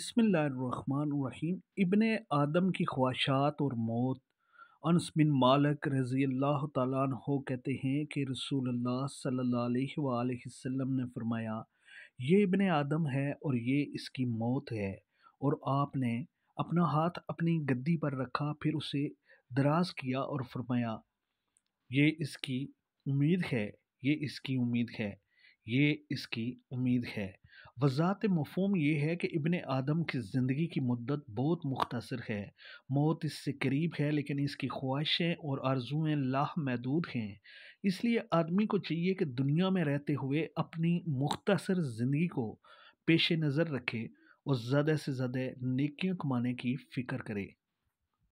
बसमीम इबन आदम की ख्वाहिशात और मौत। अनस बिन मालिक रज़ी अल्लाह तहो कहते हैं कि अलैहि वसल्लम ने फरमाया, ये इबन आदम है और ये इसकी मौत है। और आपने अपना हाथ अपनी गद्दी पर रखा, फिर उसे दराज किया और फरमाया, ये इसकी उम्मीद है, ये इसकी उम्मीद है, ये इसकी उम्मीद है। वज़ात मफहम यह है कि इबन आदम की ज़िंदगी की मदत बहुत मुख्तर है। मौत इससे करीब है, लेकिन इसकी ख्वाहिशें और आरजुएँ महदूद हैं। इसलिए आदमी को चाहिए कि दुनिया में रहते हुए अपनी मुख्तर ज़िंदगी को पेश नज़र रखे और ज़्यादा से ज़्यादा नेकियाँ कमाने की फ़िक्र करे।